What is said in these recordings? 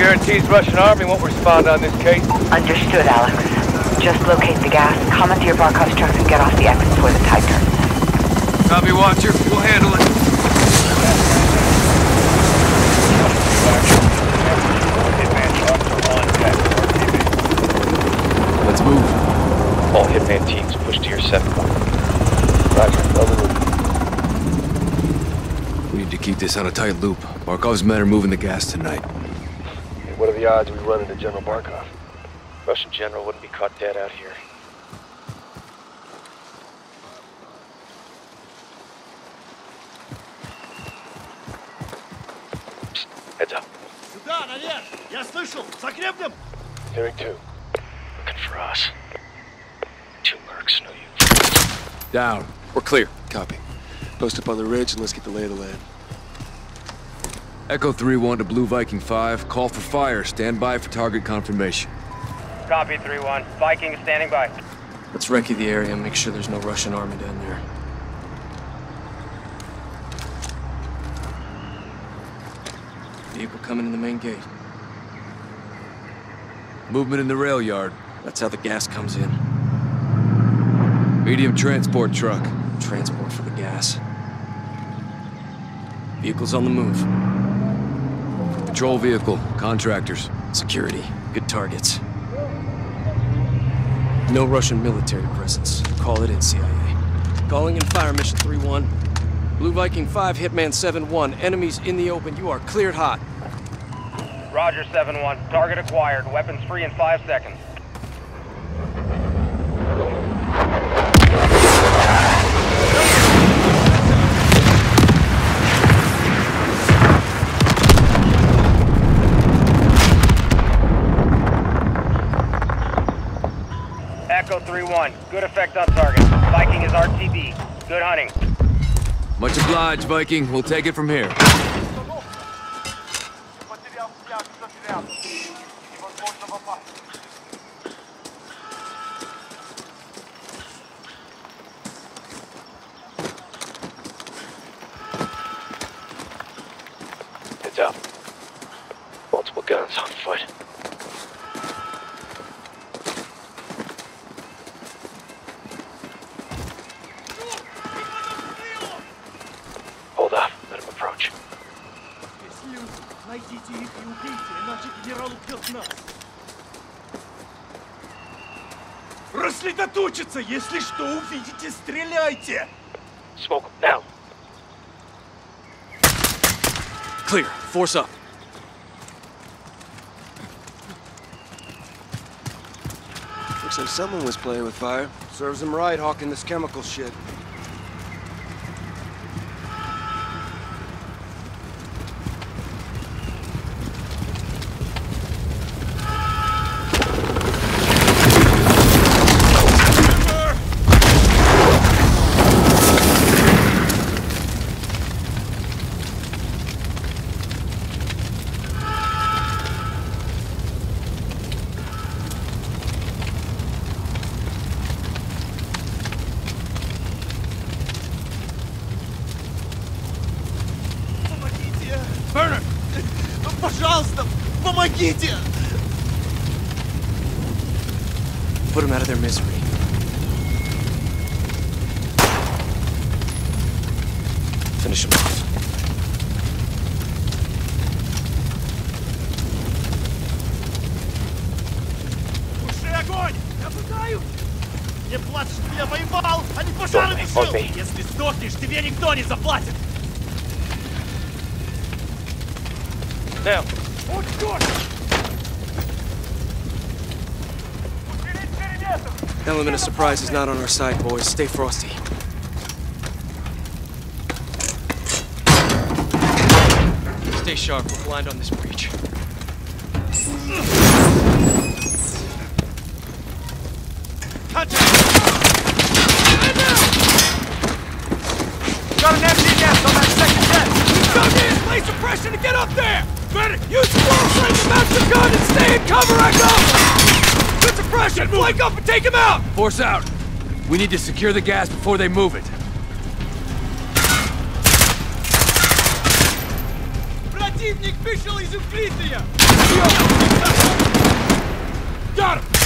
guarantees Russian army won't respond on this case. Understood, Alex. Just locate the gas, come into your Barkov's truck, and get off the exit before the tide turns. Copy, Watcher. We'll handle it. Let's move. All Hitman teams push to your 7 We need to keep this on a tight loop. Barkov's men are moving the gas tonight What are the odds we run into General Barkov? Russian general wouldn't be caught dead out here. Psst, heads up. Сюда, наверх! Я слышал! Закрепнем! Hearing two. Looking for us. Two mercs, no use. Down. We're clear. Copy. Post up on the ridge and let's get the lay of the land. Echo 3-1 to Blue Viking 5. Call for fire. Stand by for target confirmation. Copy, 3-1. Viking is standing by. Let's recce the area and make sure there's no Russian army down there. Vehicle coming in the main gate. Movement in the rail yard. That's how the gas comes in. Medium transport truck. Transport for the gas. Vehicles on the move. Patrol vehicle. Contractors. Security. Good targets. No Russian military presence. Call it in, CIA. Calling in fire mission 3-1. Blue Viking 5, Hitman 7-1. Enemies in the open. You are cleared hot. Roger, 7-1. Target acquired. Weapons free in five seconds. 3-1. Good effect on target. Viking is RTB. Good hunting. Much obliged, Viking. We'll take it from here. Heads up. Multiple guns on foot. Найдите их и убейте, иначе генерал убьет нас. Рассредоточиться! Если что увидите, стреляйте! Smoke him now. Clear. Force up. Looks like someone was playing with fire. Serves him right, hawking this chemical shit. Помогите! Put them out of their misery. Finish them off. Огонь! Я пытаюсь! Не плачь, что я воевал, а не тушил! ой. Если сдохнешь, тебе никто не заплатит! Now, Element of surprise is not on our side, boys. Stay frosty. Stay sharp. We're blind on this breach. Contact! Got an empty nest on that second deck! We've got to place the to get up there! Medic, use floor frame to mount your gun and stay in cover, Echo! Good suppression! Flank up and take him out! Force out. We need to secure the gas before they move it. Братья! Противник вышел из укрытия! Got him!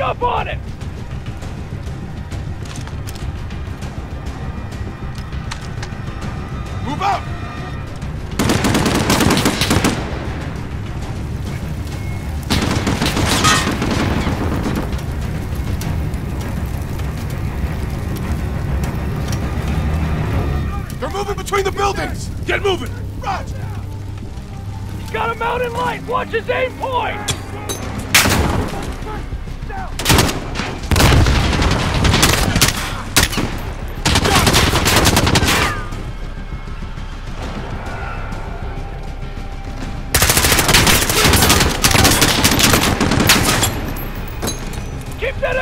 Off! Up on it! Move out! They're moving between the buildings! Get moving! Raj! He's got a mountain light! Watch his aim point!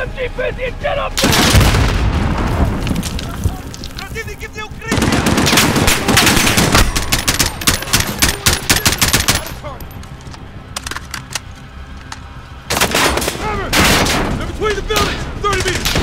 Keep that MG busy and get up there! Противники укрытия! Hammer! They're between the buildings! 30 meters!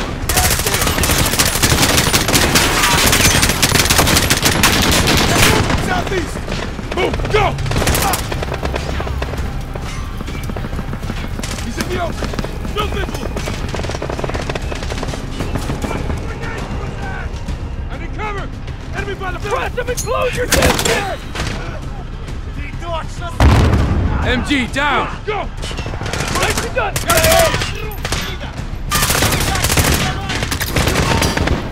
Enemy by the press of enclosure distance! MG, down! Go!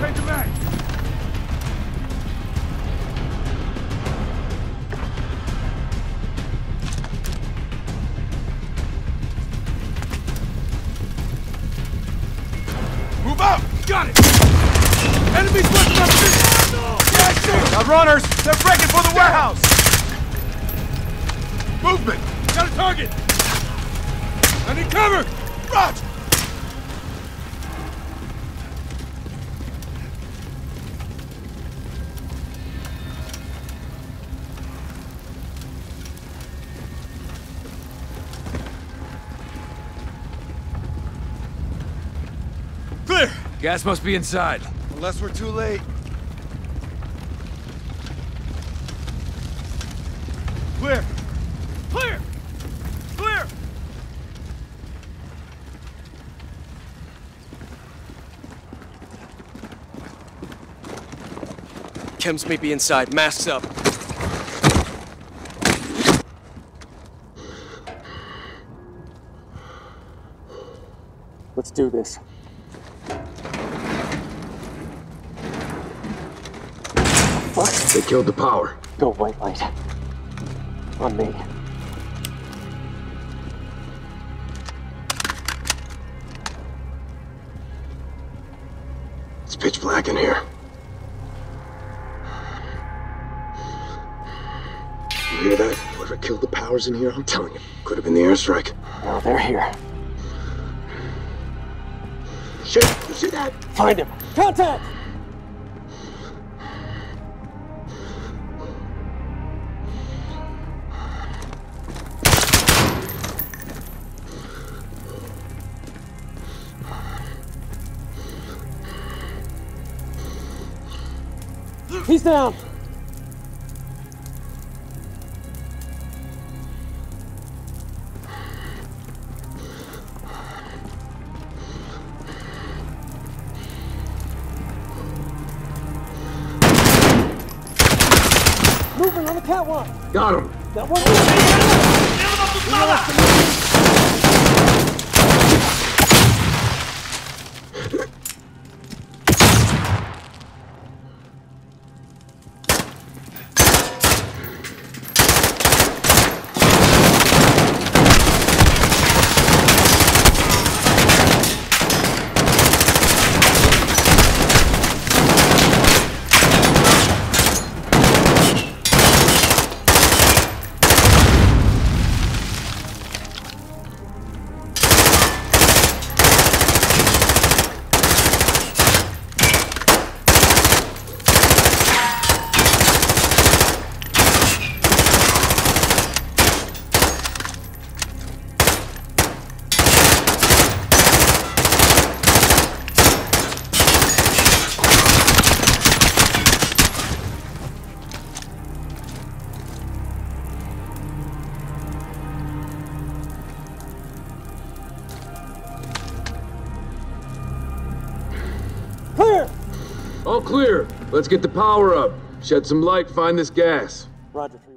Take the mag! Move out! Got it! Enemies west of us! Yeah, I see 'em. Got runners! They're breaking for the warehouse! Movement! Got a target! I need cover! Raj! Clear! Gas must be inside. Unless we're too late. Clear! Clear! Clear! Chems may be inside. Masks up. Let's do this. Fuck. They killed the power. Go white light. On me. It's pitch black in here. You hear that? Whoever killed the powers in here, I'm telling you, could have been the airstrike. Now they're here. Shit! You see that? Find him. Contact! He's down. Moving on the catwalk. Got him! That one. Clear. Let's get the power up. Shed some light, find this gas. Roger, 3